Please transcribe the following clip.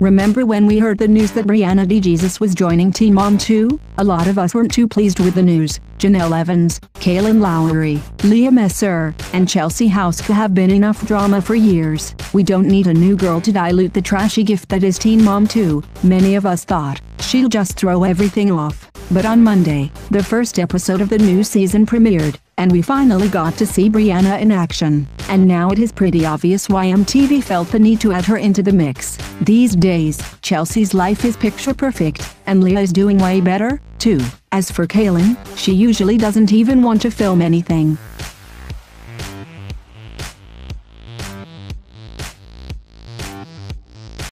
Remember when we heard the news that Briana DeJesus was joining Teen Mom 2? A lot of us weren't too pleased with the news. Jenelle Evans, Kailyn Lowry, Leah Messer, and Chelsea Houska have been enough drama for years. We don't need a new girl to dilute the trashy gift that is Teen Mom 2, many of us thought. She'll just throw everything off. But on Monday, the first episode of the new season premiered, and we finally got to see Briana in action. And now it is pretty obvious why MTV felt the need to add her into the mix. These days, Chelsea's life is picture perfect, and Leah is doing way better, too. As for Kailyn, she usually doesn't even want to film anything.